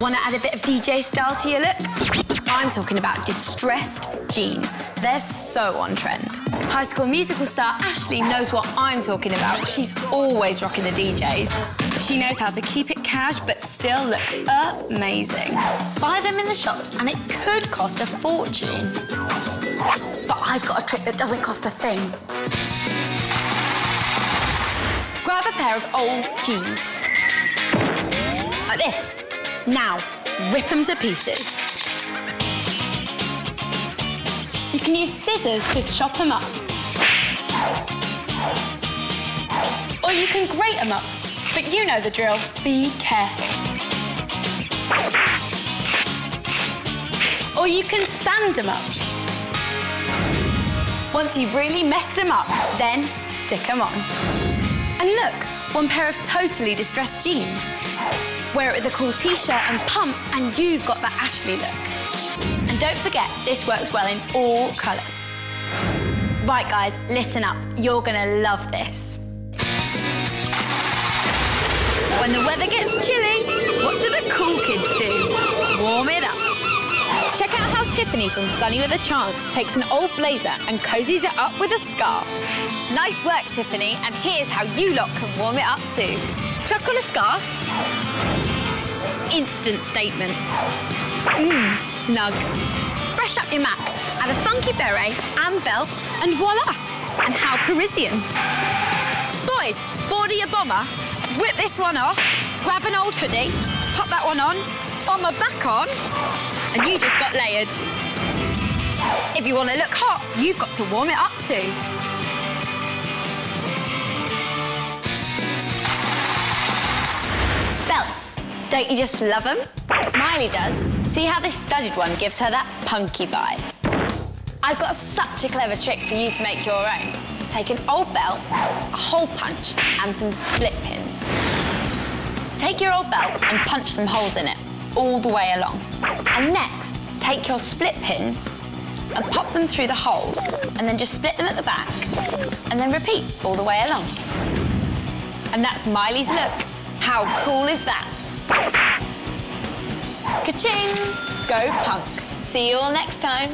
Want to add a bit of DJ style to your look? I'm talking about distressed jeans. They're so on trend. High School Musical star Ashley knows what I'm talking about. She's always rocking the DJs. She knows how to keep it cash but still look amazing. Buy them in the shops and it could cost a fortune. But I've got a trick that doesn't cost a thing. Pair of old jeans. Like this. Now, rip them to pieces. You can use scissors to chop them up. Or you can grate them up. But you know the drill. Be careful. Or you can sand them up. Once you've really messed them up, then stick them on. And look, one pair of totally distressed jeans. Wear it with a cool t-shirt and pumps and you've got the Ashley look. And don't forget, this works well in all colours. Right, guys, listen up. You're gonna love this. When the weather gets chilly, what do the cool kids do? Warm it up. Check out Tiffany from Sunny with a Chance takes an old blazer and cozies it up with a scarf. Nice work, Tiffany, and here's how you lot can warm it up too. Chuck on a scarf. Instant statement. Mmm, snug. Fresh up your Mac, add a funky beret and belt, and voila! And how Parisian. Boys, border your bomber, whip this one off, grab an old hoodie, pop that one on, bomber back on, and you just got layered. If you want to look hot, you've got to warm it up too. Belts. Don't you just love them? Miley does. See how this studded one gives her that punky vibe? I've got such a clever trick for you to make your own. Take an old belt, a hole punch, and some split pins. Take your old belt and punch some holes in it, all the way along. And next, take your split pins and pop them through the holes, and then just split them at the back, and then repeat all the way along. And that's Miley's look. How cool is that? Ka-ching! Go punk. See you all next time.